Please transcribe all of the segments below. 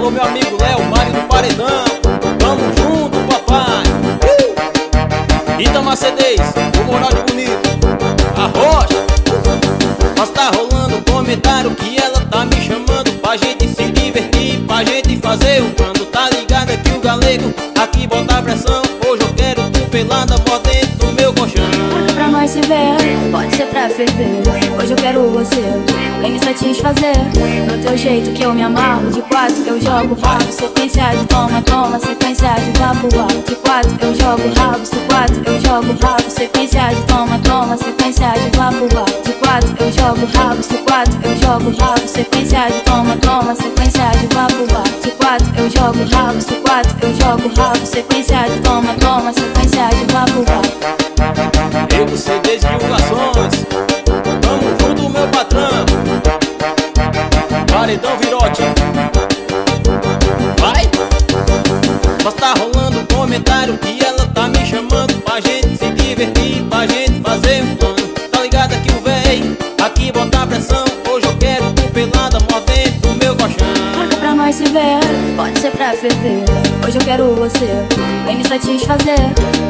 Alô, meu amigo Léo, Mário do Paredão. Tamo junto, papai. Uh! Itamacedez, o moral de bonito. A rocha. Mas tá rolando um comentário que ela tá me chamando pra gente se divertir, pra gente fazer um plano. Tá ligado aqui o galego, aqui bota pressão. Hoje eu quero tu pelada, bota dentro do meu colchão. Pra nós se ver, pra ferver. Hoje eu quero você, vem me satisfazer. No teu jeito que eu me amarro, de quatro eu jogo rabo. Sequência de toma, toma, sequência de vapo. De quatro eu jogo rabo, de quatro eu jogo rabo. Sequência de toma, toma, sequência de vapo. De quatro eu jogo rabo, de quatro eu jogo rabo. Sequência de toma, toma, sequência de vapo. De quatro eu jogo rabo, de quatro eu jogo rabo. Sequência de toma, toma, sequência de vapo, Eu CD divulgações. Tamo junto, meu patrão. Paredão virote. Vai! Mas tá rolando um comentário que ela tá me chamando pra gente se divertir, pra gente fazer um plano. Se ver, pode ser pra ferver. Hoje eu quero você, vem me satisfazer.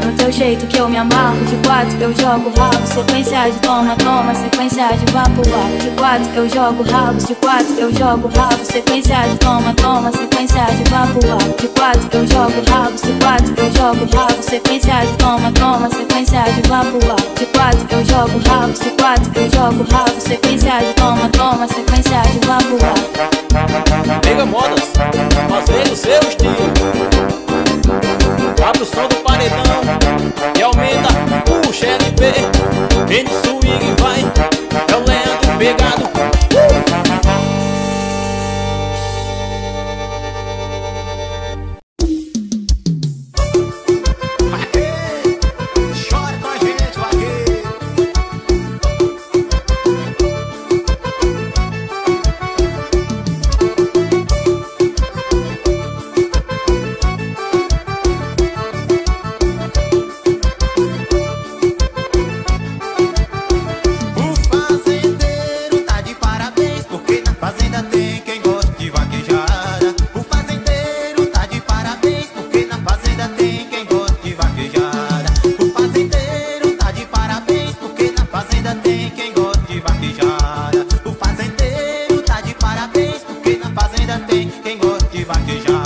No teu jeito que eu me amarro, de quatro eu jogo rabo. Sequência de toma, toma, sequência de vapo, vapo. De quatro eu jogo rabo, de quatro eu jogo rabo. Sequência de toma, toma, sequência de vapo, vapo. De quatro eu jogo rabo, de quatro eu jogo rabo. Sequência de toma, toma, sequência de vapo, vapo. De quatro eu jogo rabo, de quatro eu jogo rabo. Sequência de toma, toma, sequência Vem de swing vai, é o Leandro pegado. Fazenda tem quem gosta de vaquejada. O fazendeiro tá de parabéns, porque na fazenda tem quem gosta de vaquejada.